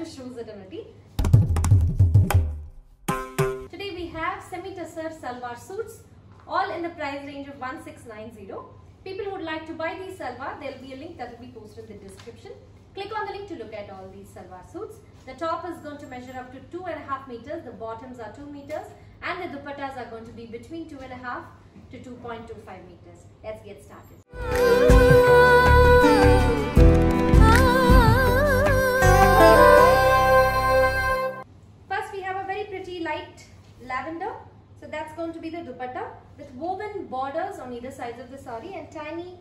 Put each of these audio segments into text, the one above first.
to Eternity. Today we have semi-tussar salwar suits, all in the price range of 1690. People who would like to buy these salwar, there will be a link that will be posted in the description. Click on the link to look at all these salwar suits. The top is going to measure up to 2.5 meters, the bottoms are 2 meters and the dupattas are going to be between 2.5 to 2.25 meters. Let's get started. Light lavender. So that's going to be the dupatta with woven borders on either sides of the sari and tiny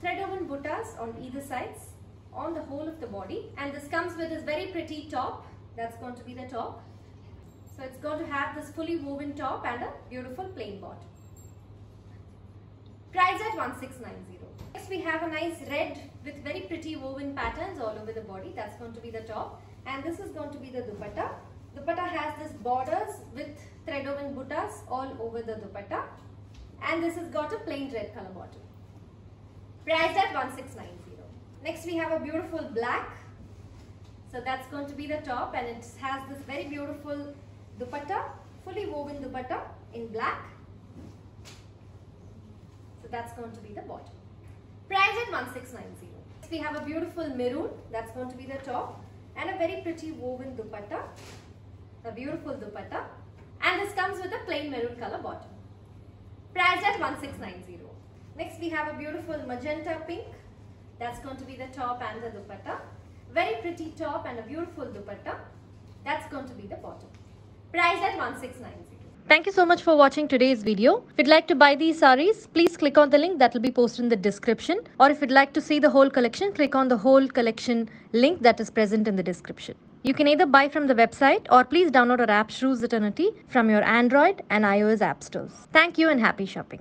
thread woven buttas on either sides on the whole of the body. And this comes with this very pretty top. That's going to be the top. So it's going to have this fully woven top and a beautiful plain bottom. Price at 1690. Next we have a nice red with very pretty woven patterns all over the body. That's going to be the top. And this is going to be the dupatta. Dupatta has this borders with thread woven buttas all over the dupatta. And this has got a plain red color bottom. Priced at 1690. Next we have a beautiful black. So that's going to be the top and it has this very beautiful dupatta, fully woven dupatta in black. So that's going to be the bottom. Price at 1690. Next we have a beautiful maroon. That's going to be the top and a very pretty woven dupatta. A beautiful dupatta. And this comes with a plain maroon color bottom. Price at 1690. Next we have a beautiful magenta pink. That's going to be the top and the dupatta. Very pretty top and a beautiful dupatta. That's going to be the bottom. Price at 1690. Thank you so much for watching today's video. If you'd like to buy these saris, please click on the link that will be posted in the description. Or if you'd like to see the whole collection, click on the whole collection link that is present in the description. You can either buy from the website or please download our app Shrus Eternity from your Android and iOS app stores. Thank you and happy shopping.